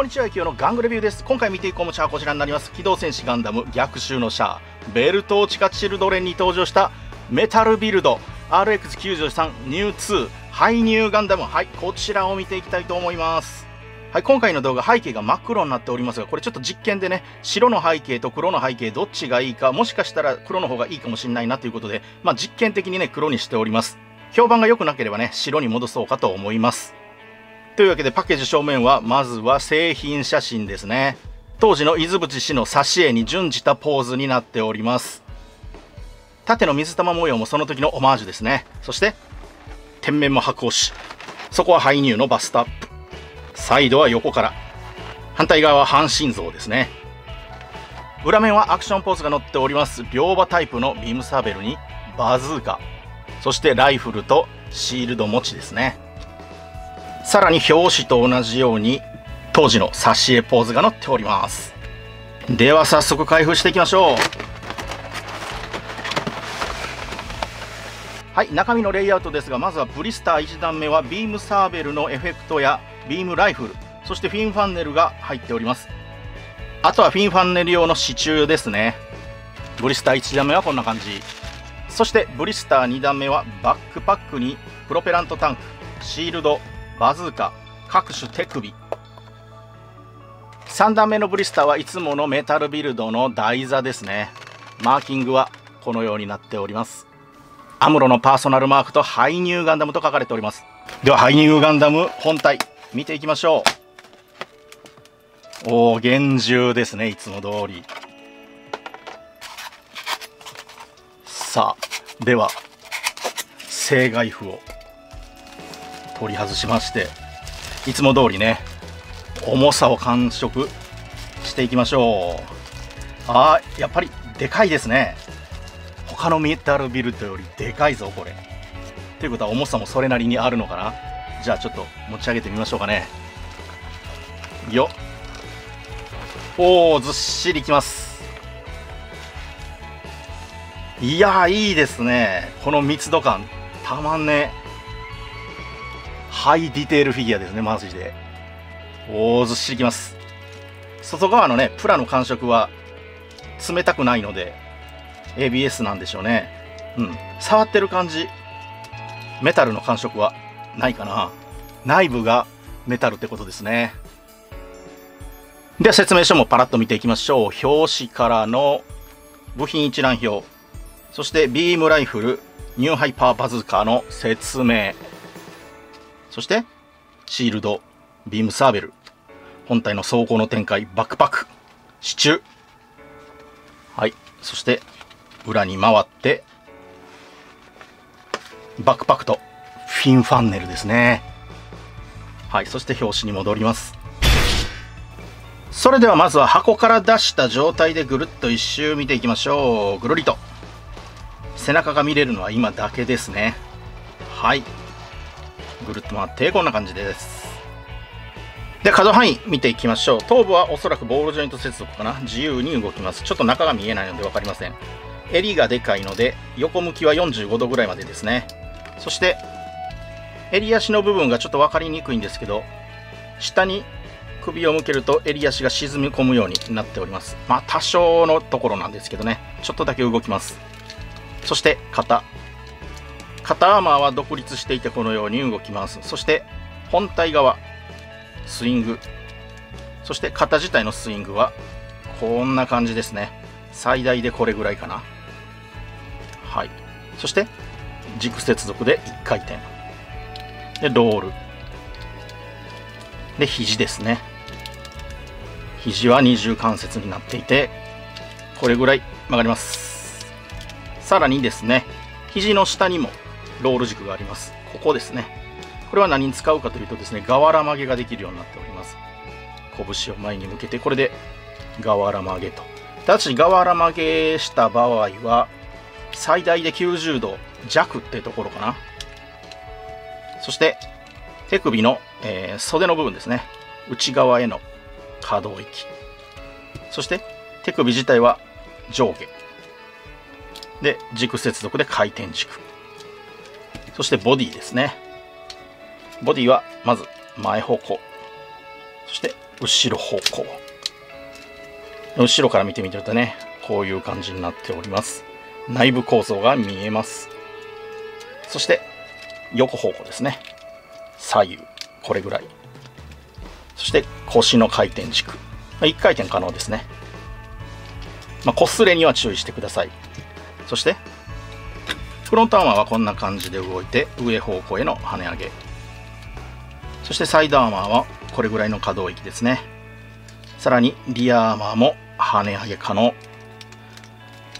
こんにちは、ゆきおの玩具レビューです。今回見ていくおもちゃはこちらになります。機動戦士ガンダム逆襲のシャア、ベルトーチカチルドレンに登場したメタルビルド RX93 ニュー2ハイニューガンダム。はい、こちらを見ていきたいと思います。はい、今回の動画背景が真っ黒になっておりますが、これちょっと実験でね、白の背景と黒の背景どっちがいいか、もしかしたら黒の方がいいかもしれないなということで、まあ実験的にね、黒にしております。評判が良くなければね、白に戻そうかと思います。というわけでパッケージ正面はまずは製品写真ですね。当時の伊豆淵氏の挿絵に準じたポーズになっております。縦の水玉模様もその時のオマージュですね。そして天面も白押し。そこはハイニューのバストアップ。サイドは横から。反対側は半身像ですね。裏面はアクションポーズが載っております。両刃タイプのビームサーベルにバズーカ。そしてライフルとシールド持ちですね。さらに表紙と同じように当時の挿絵ポーズが載っております。では早速開封していきましょう。はい中身のレイアウトですがまずはブリスター1段目はビームサーベルのエフェクトやビームライフルそしてフィンファンネルが入っております。あとはフィンファンネル用の支柱ですね。ブリスター1段目はこんな感じ。そしてブリスター2段目はバックパックにプロペラントタンクシールドバズーカ各種手首。3段目のブリスターはいつものメタルビルドの台座ですね。マーキングはこのようになっております。アムロのパーソナルマークと Hi-νガンダムと書かれております。では Hi-νガンダム本体見ていきましょう。おお厳重ですね。いつも通り。さあでは正外符を。取り外しましていつも通りね重さを感触していきましょう。あーやっぱりでかいですね。他のメタルビルトよりでかいぞこれ。ということは重さもそれなりにあるのかな。じゃあちょっと持ち上げてみましょうかね。よっ。おおずっしりきます。いやいいですね。この密度感。たまんねハイディテールフィギュアですねマジで。おーずっしりきます。外側のねプラの感触は冷たくないので ABS なんでしょうね。うん。触ってる感じメタルの感触はないかな。内部がメタルってことですね。では説明書もパラッと見ていきましょう。表紙からの部品一覧表。そしてビームライフルニューハイパーバズーカーの説明。そしてシールドビームサーベル。本体の装甲の展開バックパック。支柱。はい。そして裏に回ってバックパックとフィンファンネルですね。はい。そして表紙に戻ります。それではまずは箱から出した状態でぐるっと一周見ていきましょう。ぐるりと。背中が見れるのは今だけですね。はい。ぐるっと回ってこんな感じです。で可動範囲見ていきましょう。頭部はおそらくボールジョイント接続かな。自由に動きます。ちょっと中が見えないので分かりません。襟がでかいので横向きは45度ぐらいまでですね。そして襟足の部分がちょっと分かりにくいんですけど下に首を向けると襟足が沈み込むようになっております。まあ多少のところなんですけどね。ちょっとだけ動きます。そして肩。肩アーマーは独立していてこのように動きます。そして本体側スイング。そして肩自体のスイングはこんな感じですね。最大でこれぐらいかな。はい。そして軸接続で1回転。でロール。で肘ですね。肘は二重関節になっていてこれぐらい曲がります。さらにですね肘の下にもロール軸があります。ここですね。これは何に使うかというとですね瓦曲げができるようになっております。拳を前に向けてこれで瓦曲げと。ただし瓦曲げした場合は最大で90度弱ってところかな。そして手首の、えー、袖の部分ですね。内側への可動域。そして手首自体は上下。で軸接続で回転軸。そしてボディですね。ボディはまず前方向。そして後ろ方向。後ろから見てみるとねこういう感じになっております。内部構造が見えます。そして横方向ですね。左右。これぐらい。そして腰の回転軸。1回転可能ですね。まあ、擦れには注意してください。そしてフロントアーマーはこんな感じで動いて上方向への跳ね上げ。そしてサイドアーマーはこれぐらいの可動域ですね。さらにリアアーマーも跳ね上げ可能。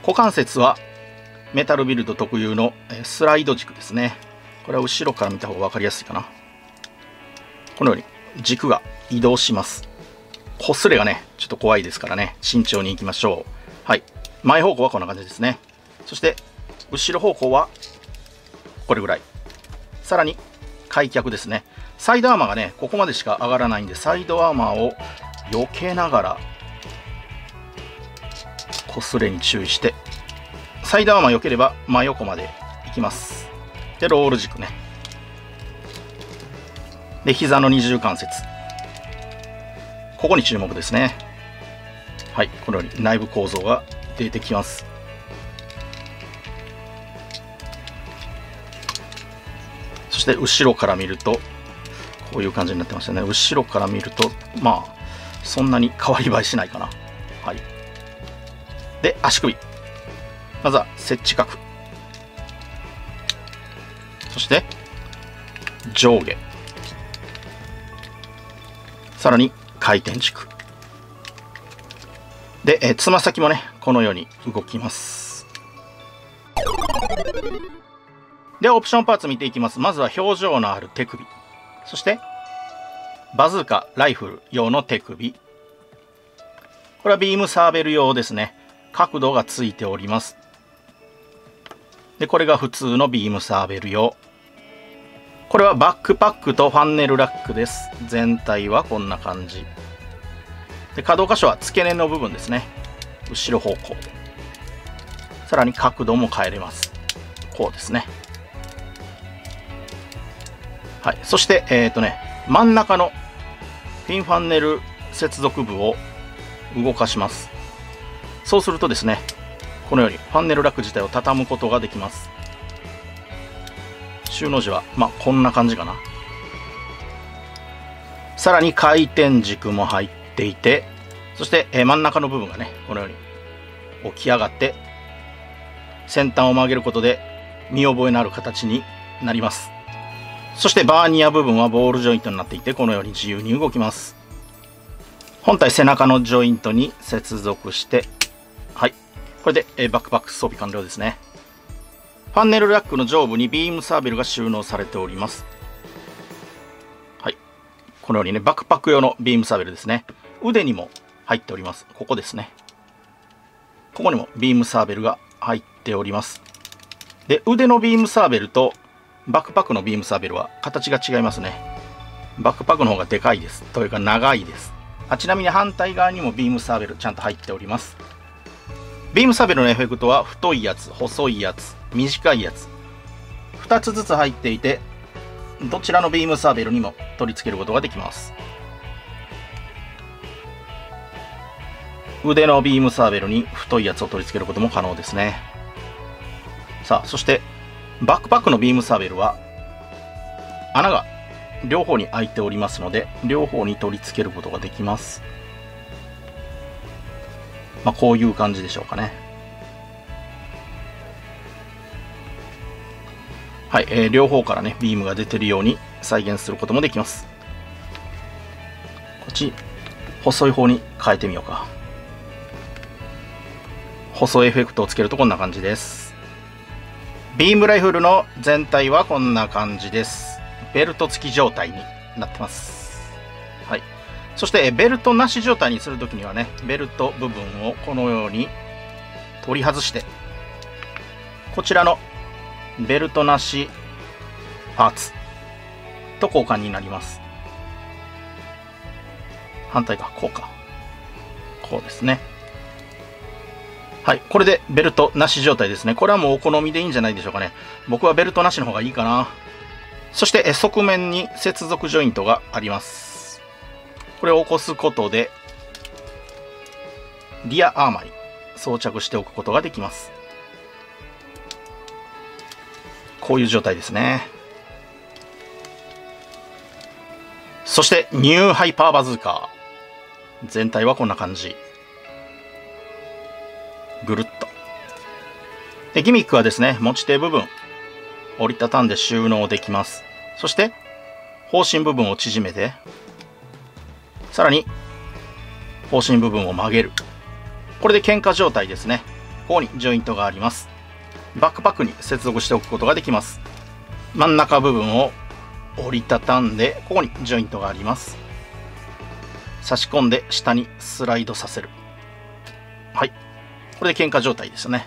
股関節はメタルビルド特有のスライド軸ですね。これは後ろから見た方が分かりやすいかな。このように軸が移動します。擦れがねちょっと怖いですからね。慎重にいきましょう。はい。前方向はこんな感じですね。そして後ろ方向はこれぐらい。さらに開脚ですね。サイドアーマーがねここまでしか上がらないんでサイドアーマーを避けながら擦れに注意してサイドアーマー避ければ真横まで行きます。でロール軸ね。で膝の二重関節。ここに注目ですね。はい、このように内部構造が出てきます。して後ろから見ると、こういう感じになってましたね。後ろから見ると、まあ、そんなに変わり映えしないかな。はい。で、足首。まずは設置角。そして、上下。さらに回転軸。で、えつま先もね、このように動きます。では、オプションパーツ見ていきます。まずは表情のある手首。そして、バズーカ、ライフル用の手首。これはビームサーベル用ですね。角度がついております。で、これが普通のビームサーベル用。これはバックパックとファンネルラックです。全体はこんな感じ。で可動箇所は付け根の部分ですね後ろ方向さらに角度も変えれますこうですねはい。そしてえ、ー、とね真ん中のピンファンネル接続部を動かします。そうするとですねこのようにファンネルラック自体を畳むことができます。収納時はまあこんな感じかな。さらに回転軸も入っていてそして、え真ん中の部分がね、このように起き上がって、先端を曲げることで見覚えのある形になります。そしてバーニア部分はボールジョイントになっていて、このように自由に動きます。本体背中のジョイントに接続して、はい。これで、バックパック装備完了ですね。ファンネルラックの上部にビームサーベルが収納されております。はい。このようにね、バックパック用のビームサーベルですね。腕にも入っております。ここですね。ここにもビームサーベルが入っております。で、腕のビームサーベルとバックパックのビームサーベルは形が違いますね。バックパックの方がでかいです。というか長いです。あちなみに反対側にもビームサーベルちゃんと入っております。ビームサーベルのエフェクトは太いやつ、細いやつ、短いやつ。2つずつ入っていて、どちらのビームサーベルにも取り付けることができます。腕のビームサーベルに太いやつを取り付けることも可能ですね。さあ、そしてバックパックのビームサーベルは穴が両方に開いておりますので、両方に取り付けることができます。まあ、こういう感じでしょうかね。はい、えー、両方からね、ビームが出てるように再現することもできます。こっち、細い方に変えてみようか。細いエフェクトをつけるとこんな感じですビームライフルの全体はこんな感じです。ベルト付き状態になってます。はい。そしてベルトなし状態にするときにはねベルト部分をこのように取り外してこちらのベルトなしパーツと交換になります。反対側こうか。こうですね。はい、これでベルトなし状態ですね。これはもうお好みでいいんじゃないでしょうかね。僕はベルトなしの方がいいかな。そして側面に接続ジョイントがあります。これを起こすことでリアアーマーに装着しておくことができますこういう状態ですねそしてニューハイパーバズーカー全体はこんな感じぐるっと。でギミックはですね持ち手部分折りたたんで収納できます。そして方針部分を縮めてさらに方針部分を曲げる。これで喧嘩状態ですね。ここにジョイントがあります。バックパックに接続しておくことができます。真ん中部分を折りたたんでここにジョイントがあります。差し込んで下にスライドさせる。はい。これで喧嘩状態ですね。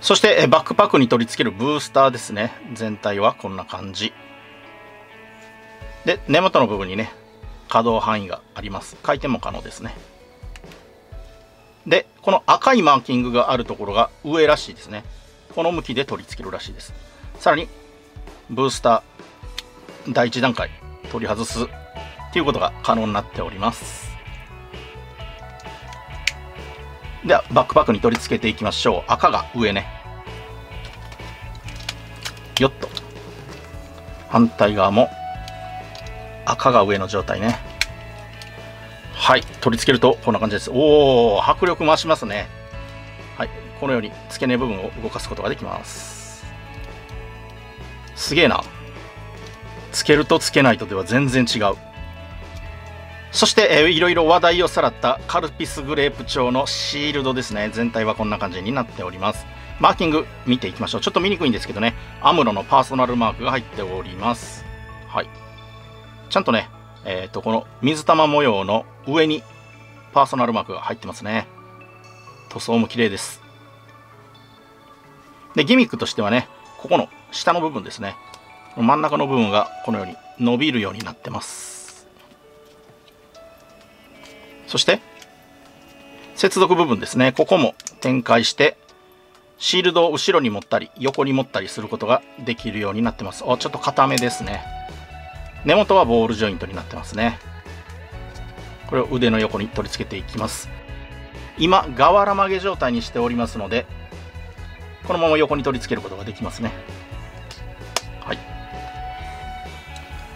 そしてバックパックに取り付けるブースターですね。全体はこんな感じ。で根元の部分にね可動範囲があります。回転も可能ですね。でこの赤いマーキングがあるところが上らしいですね。この向きで取り付けるらしいです。さらにブースター第1段階取り外すっていうことが可能になっております。ではバックパックに取り付けていきましょう。赤が上ね。よっと。反対側も赤が上の状態ね。はい取り付けるとこんな感じです。おお迫力増しますね。はいこのように付け根部分を動かすことができます。すげえな。つけるとつけないとでは全然違う。そして、えー、いろいろ話題をさらったカルピスグレープ調のシールドですね。全体はこんな感じになっております。マーキング見ていきましょう。ちょっと見にくいんですけどね。アムロのパーソナルマークが入っております。はい。ちゃんとねえっ、ー、とこの水玉模様の上にパーソナルマークが入ってますね。塗装も綺麗です。でギミックとしてはねここの下の部分ですね。真ん中の部分がこのように伸びるようになってます。そして接続部分ですね。ここも展開してシールドを後ろに持ったり横に持ったりすることができるようになってます。あちょっと硬めですね。根元はボールジョイントになってますね。これを腕の横に取り付けていきます。今瓦曲げ状態にしておりますのでこのまま横に取り付けることができますね。はい。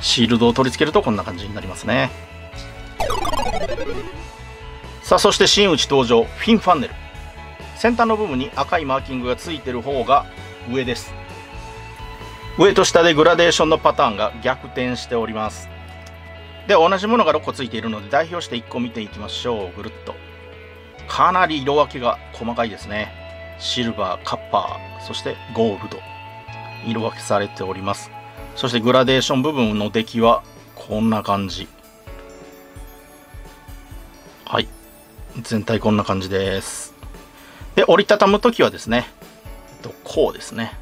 シールドを取り付けるとこんな感じになりますね。さあそして真打ち登場フィンファンネル。先端の部分に赤いマーキングがついてる方が上です。上と下でグラデーションのパターンが逆転しております。では同じものが6個ついているので代表して1個見ていきましょう。ぐるっと。かなり色分けが細かいですね。シルバーカッパーそしてゴールド。色分けされております。そしてグラデーション部分の出来はこんな感じ。はい。全体こんな感じです。で折りたたむ時はですねえっとこうですね。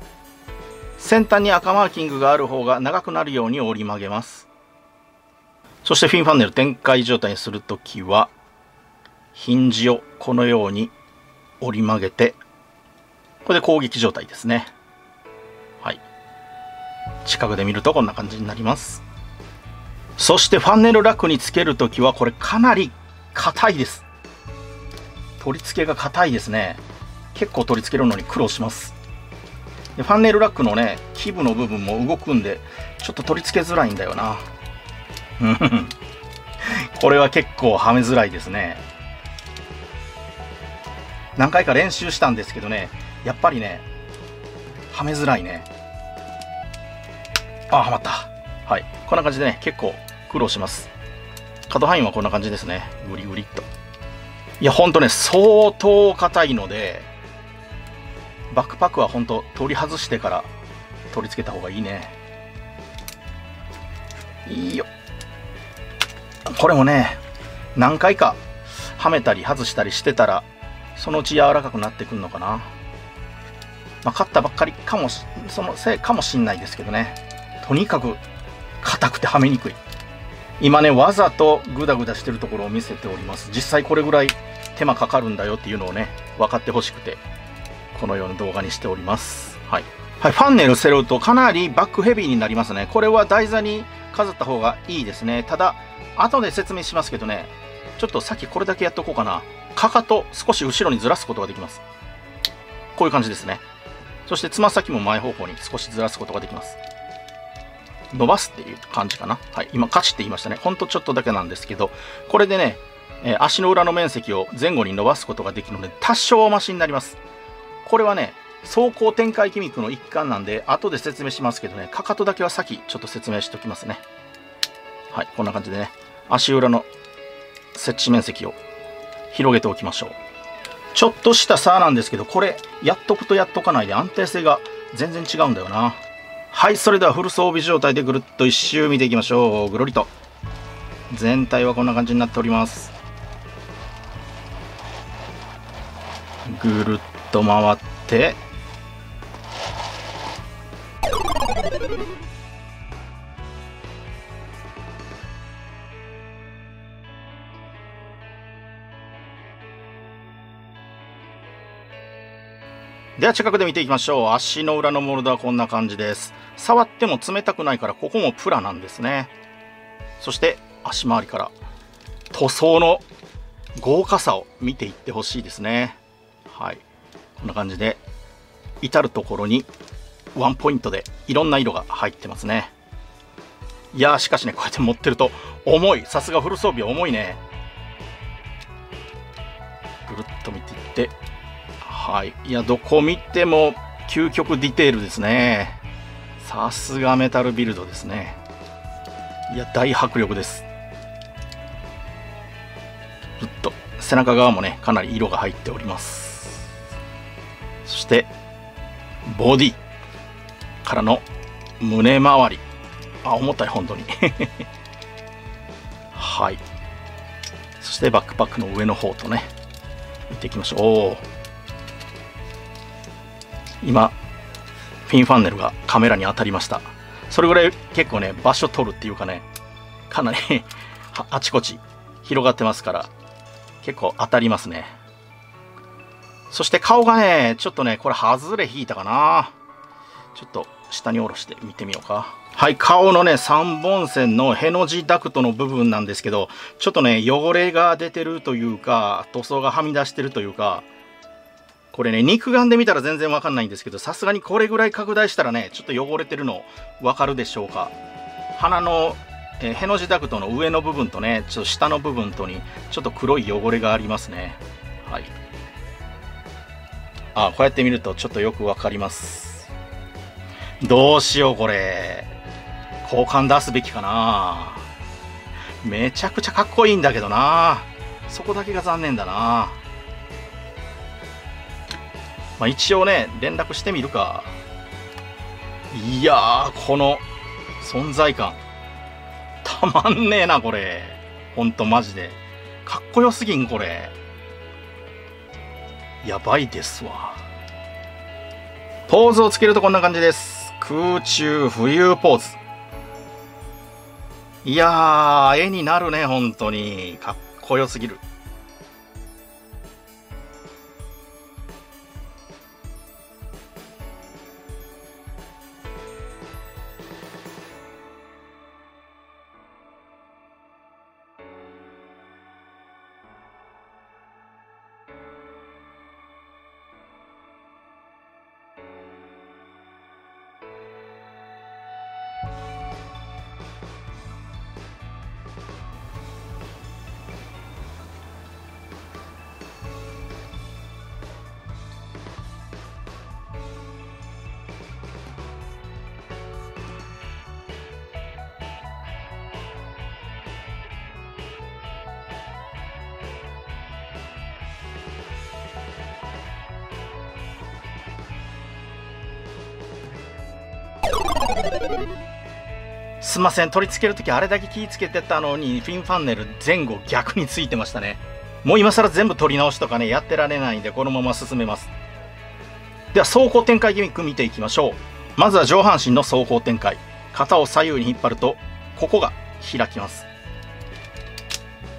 先端に赤マーキングがある方が長くなるように折り曲げます。そしてフィンファンネル展開状態にするときはヒンジをこのように折り曲げてこれで攻撃状態ですね。はい。近くで見るとこんな感じになります。そしてファンネルラックにつけるときはこれかなり硬いです。取り付けが硬いですね。結構取り付けるのに苦労します。でファンネルラックのね基部の部分も動くんでちょっと取り付けづらいんだよな。これは結構はめづらいですね。何回か練習したんですけどねやっぱりねはめづらいね。あはまった。はい。こんな感じでね結構苦労します。角範囲はこんな感じですね。グリグリっといやほんとね相当硬いのでバックパックは本当取り外してから取り付けた方がいいね。いいよ。これもね何回かはめたり外したりしてたらそのうち柔らかくなってくるのかな。まあ、買ったばっかりかもしそのせいかもしんないですけどね。とにかく硬くてはめにくい。今ねわざとグダグダしてるところを見せております実際これぐらい手間かかるんだよっていうのをね分かってほしくてこのような動画にしております。はい。はい、ファンネル背負うとかなりバックヘビーになりますね。これは台座に飾った方がいいですね。ただ、後で説明しますけどね、ちょっとさっきこれだけやっとこうかな。かかと少し後ろにずらすことができます。こういう感じですね。そしてつま先も前方向に少しずらすことができます。伸ばすっていう感じかな。はい。今、カチって言いましたね。ほんとちょっとだけなんですけど、これでね、えー、足の裏の面積を前後に伸ばすことができるので、多少増しになります。これはね、走行展開筋肉の一環なんで、後で説明しますけどね、かかとだけは先、ちょっと説明しておきますね。はい、こんな感じでね、足裏の設置面積を広げておきましょう。ちょっとした差なんですけど、これ、やっとくとやっとかないで安定性が全然違うんだよな。はい、それではフル装備状態でぐるっと一周見ていきましょう。ぐるりと。全体はこんな感じになっております。ぐるっと回って、では近くで見ていきましょう。足の裏のモルドはこんな感じです。触っても冷たくないから、ここもプラなんですね。そして足回りから塗装の豪華さを見ていってほしいですね。はい。こんな感じで、至る所にワンポイントでいろんな色が入ってますね。いやー、しかしね、こうやって持ってると重い。さすがフル装備は重いね。はい。いや、どこ見ても究極ディテールですね。さすがメタルビルドですね。いや、大迫力です。ずっと背中側もね、かなり色が入っております。そして、ボディからの胸周り。あ、重たい、本当に。はい。そしてバックパックの上の方とね、見ていきましょう。おー今ピンファンネルがカメラに当たりました。それぐらい結構ね場所取るっていうかねかなり あちこち広がってますから結構当たりますね。そして顔がねちょっとねこれ外れ引いたかな。ちょっと下に下ろして見てみようか。はい顔のね3本線のへの字ダクトの部分なんですけどちょっとね汚れが出てるというか塗装がはみ出してるというかこれね、肉眼で見たら全然わかんないんですけど、さすがにこれぐらい拡大したらね、ちょっと汚れてるのわかるでしょうか？鼻の、えー、への字ダクトの上の部分とね、ちょっと下の部分とに、ちょっと黒い汚れがありますね。はい。あ、こうやって見るとちょっとよくわかります。どうしよう、これ。交換出すべきかなめちゃくちゃかっこいいんだけどなそこだけが残念だなまあ、一応ね、連絡してみるか。いやー、この存在感。たまんねえな、これ。ほんとマジで。かっこよすぎん、これ。やばいですわ。ポーズをつけるとこんな感じです。空中浮遊ポーズ。いやー、絵になるね、本当に。かっこよすぎる。すいません取り付ける時あれだけ気ぃつけてたのにフィンファンネル前後逆についてましたね。もう今更全部取り直しとかねやってられないんでこのまま進めます。では走行展開ギミック見ていきましょう。まずは上半身の走行展開。肩を左右に引っ張るとここが開きます。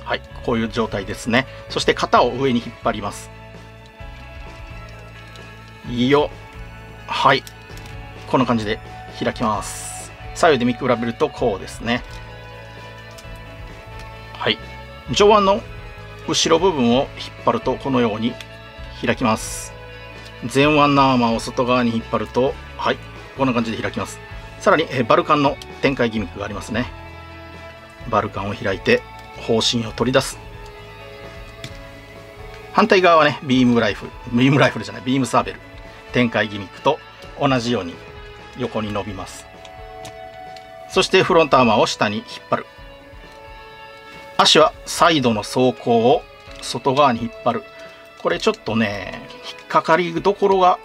はいこういう状態ですね。そして肩を上に引っ張ります。いいよ。はい。こんな感じで。開きます。左右で見比べるとこうですね。はい。上腕の後ろ部分を引っ張るとこのように開きます。前腕のアーマーを外側に引っ張るとはい。こんな感じで開きます。さらにバルカンの展開ギミックがありますね。バルカンを開いて砲身を取り出す。反対側はねビームライフルビームライフルじゃないビームサーベル。展開ギミックと同じように横に伸びます。そしてフロントアーマーを下に引っ張る。足はサイドの走行を外側に引っ張る。これちょっとね引っかかりどころが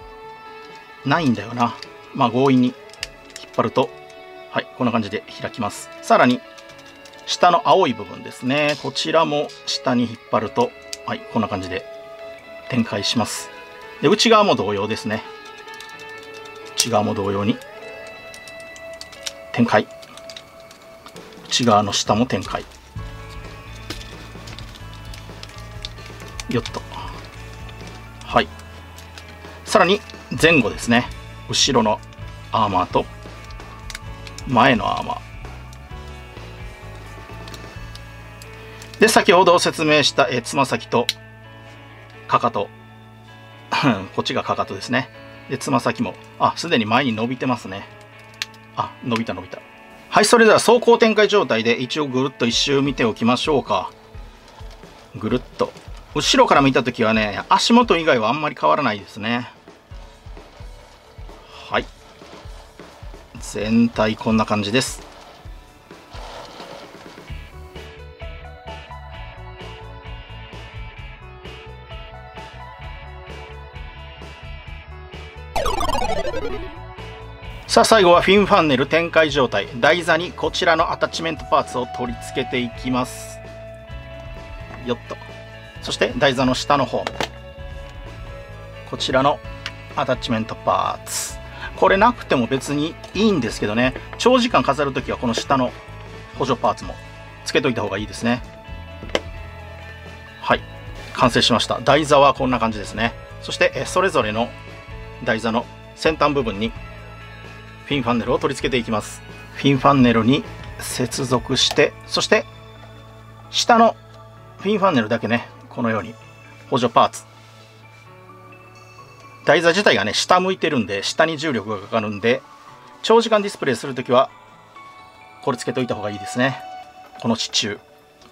ないんだよな。まあ強引に引っ張るとはいこんな感じで開きます。さらに下の青い部分ですね。こちらも下に引っ張るとはいこんな感じで展開します。で内側も同様ですね。内側も同様に展開。内側の下も展開。よっと。はい。さらに前後ですね。後ろのアーマーと前のアーマー。で先ほど説明したえつま先とかかと。こっちがかかとですね。でつま先も。あすでに前に伸びてますね。あ伸びた伸びた。はいそれでは走行展開状態で一応ぐるっと一周見ておきましょうか。ぐるっと。後ろから見た時はね足元以外はあんまり変わらないですね。はい。全体こんな感じです。さあ最後はフィンファンネル展開状態。台座にこちらのアタッチメントパーツを取り付けていきます。よっと。そして台座の下の方こちらのアタッチメントパーツ。これなくても別にいいんですけどね。長時間飾るときはこの下の補助パーツも。付けといた方がいいですね。はい。完成しました。台座はこんな感じですね。そしてそれぞれの台座の先端部分にフィンファンネルを取り付けていきます。フィンファンネルに接続してそして下のフィンファンネルだけねこのように補助パーツ。台座自体がね下向いてるんで下に重力がかかるんで長時間ディスプレイするときはこれつけといた方がいいですね。この支柱。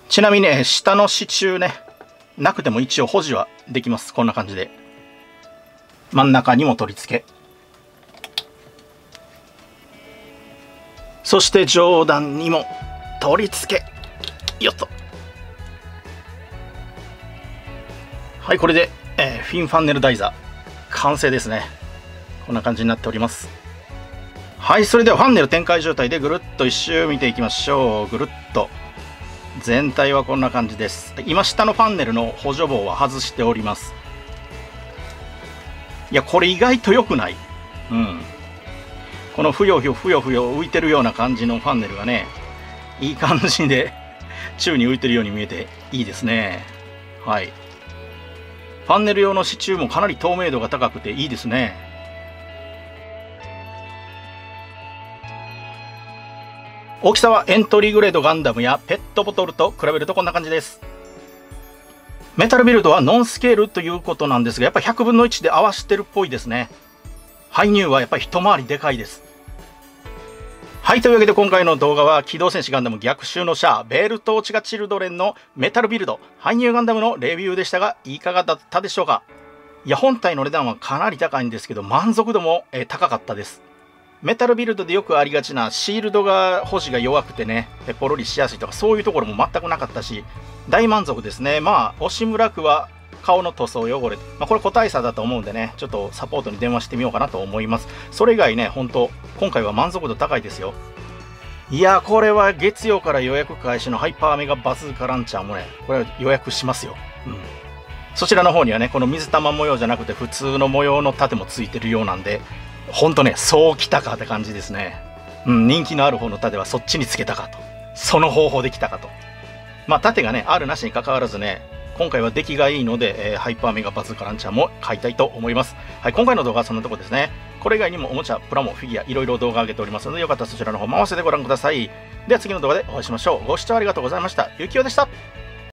ちなみにね下の支柱ねなくても一応保持はできます。こんな感じで。真ん中にも取り付け。そして上段にも取り付けよっと。はいこれで、えー、フィンファンネル台座完成ですね。こんな感じになっております。はいそれではファンネル展開状態でぐるっと一周見ていきましょう。ぐるっと。全体はこんな感じです。今下のファンネルの補助棒は外しております。いやこれ意外と良くない。うん。このふよふよふよふよ浮いてるような感じのファンネルがねいい感じで宙に浮いてるように見えていいですね。はい。ファンネル用の支柱もかなり透明度が高くていいですね。大きさはエントリーグレードガンダムやペットボトルと比べるとこんな感じです。メタルビルドはノンスケールということなんですがやっぱ100分の1で合わせてるっぽいですね。排入はやっぱり一回りでかいです。はい、というわけで今回の動画は機動戦士ガンダム逆襲のシャア、ベルトーチガチルドレンのメタルビルド、搬入ガンダムのレビューでしたが、いかがだったでしょうか？いや、本体の値段はかなり高いんですけど、満足度も、え高かったです。メタルビルドでよくありがちなシールドが保持が弱くてね、ポロリしやすいとかそういうところも全くなかったし、大満足ですね。まあ、押村区は顔の塗装汚れ、まあ、これ個体差だと思うんでね、ちょっとサポートに電話してみようかなと思います。それ以外ね、本当今回は満足度高いですよ。いやこれは月曜から予約開始のハイパーメガバズーカランチャーもね、これは予約しますよ。うん。そちらの方にはね、この水玉模様じゃなくて普通の模様の盾もついてるようなんで、ほんとね、そうきたかって感じですね。うん、人気のある方の盾はそっちにつけたかと。その方法できたかと。まあ、盾がね、あるなしに関わらずね、今回は出来がいいので、えー、ハイパーメガバズーカランチャーも買いたいと思います。はい、今回の動画はそんなとこですね。これ以外にもおもちゃ、プラモ、フィギュア、いろいろ動画上げておりますので、よかったらそちらの方も合わせてご覧ください。では次の動画でお会いしましょう。ご視聴ありがとうございました。ゆきおでした。